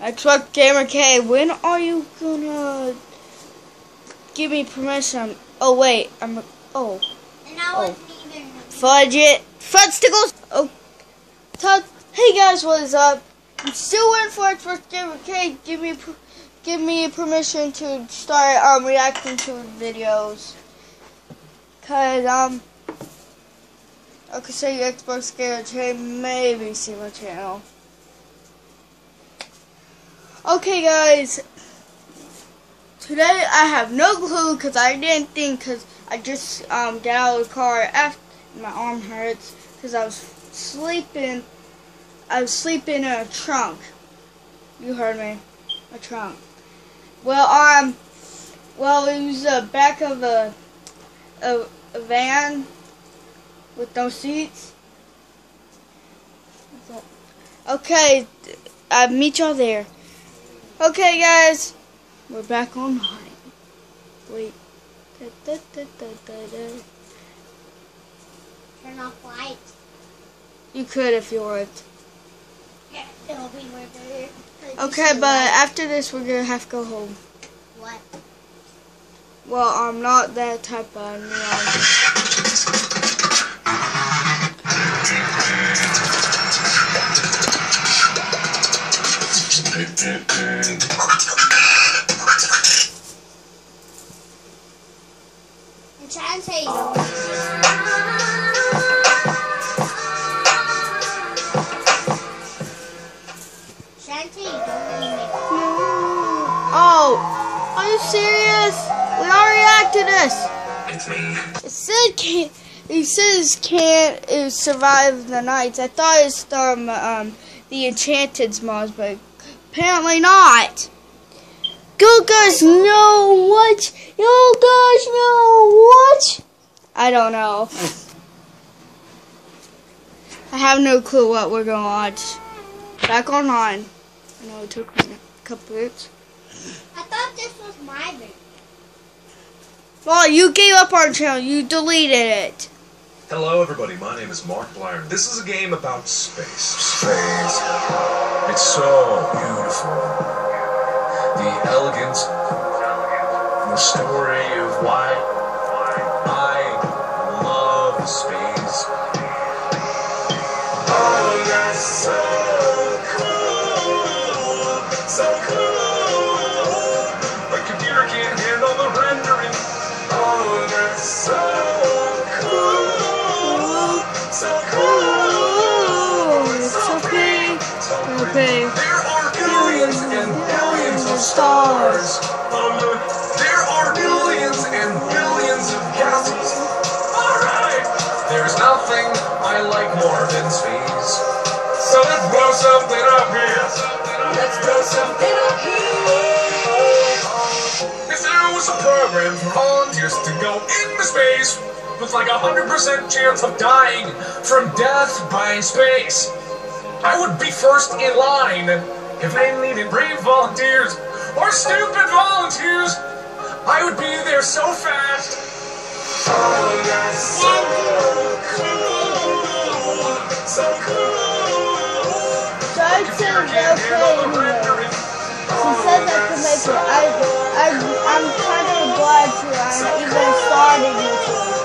Xbox Gamer K, when are you gonna give me permission? Oh wait, I'm oh And I Oh. wasn't even. fudge it, fudgesticles. Oh, Todd, hey guys, what is up? I'm still waiting for Xbox Gamer K. Give me give me permission to start um reacting to videos. Cause um, I could say Xbox Gamer K maybe see my channel. Okay, guys. Today I have no clue because I didn't think because I just um got out of the car after my arm hurts because I was sleeping. I was sleeping in a trunk. You heard me, a trunk. Well, um, well it was the back of a a, a van with no seats. Okay, I'll meet y'all there. Okay, guys, we're back online. Wait. Da, da, da, da, da, da. Turn off lights. You could if you would. Yeah, it'll be more better. Okay, but after this, we're gonna have to go home. What? Well, I'm not that type of neon. I'm trying to say you don't. Trying to say you don't really make Oh, are you serious? We already reacted this. It said can't. It says can't uh, survive the nights. I thought it's from um, the Enchanted mods, but apparently not. You guys know what? You guys know what? I don't know. I have no clue what we're gonna watch. Back online. I know it took me a couple minutes. I thought this was my video. Well, you gave up our channel. You deleted it. Hello, everybody. My name is Markiplier. This is a game about space. Space. It's so beautiful. The elegance, the story of why I love space. Billions and billions of stars. Um, there are billions and billions of galaxies. Alright! There's nothing I like more than space. So let's blow something up here. Let's blow something up here. If there was a program for volunteers to go into space with like a hundred percent chance of dying from death by space, I would be first in line. If they needed brave volunteers or stupid volunteers, I would be there so fast. Oh, that's so cool. So cool. So it says okay anyway. She says I can make it. I, I, I'm kind of glad to. I even started YouTube.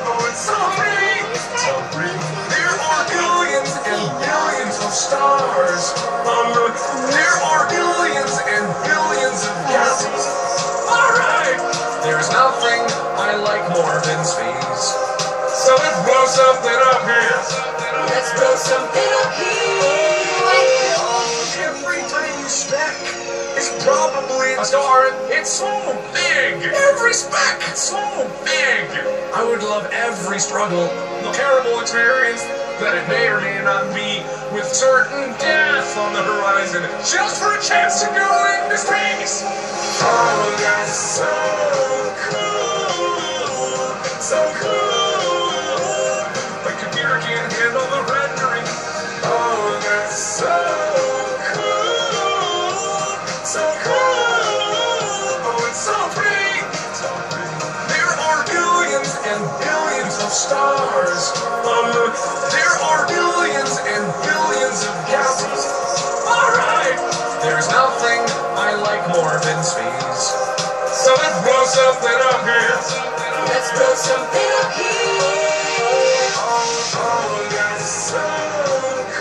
Blow something up here. Let's blow something up here. Every tiny speck is probably a star. It's so big. Every speck is so big. I would love every struggle, the terrible experience that it may or may not be, with certain death on the horizon, just for a chance to go into space. Oh, that's so cool. So cool. So cool. Oh, it's so pretty. There are billions and billions of stars. Um, there are billions and billions of galaxies. Alright! There's nothing I like more than space. So let's blow something up here. Let's blow something up here. Oh, that's so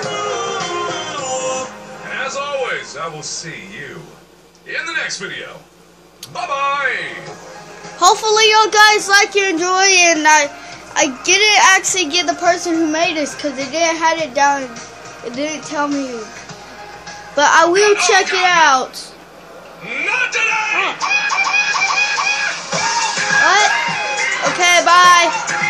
cool. And as always, I will see you in the next video. Bye bye. Hopefully you guys like and enjoy and I I didn't actually get the person who made this because it didn't have it down. It didn't tell me. But I will check it out. Not today. What? Okay, bye.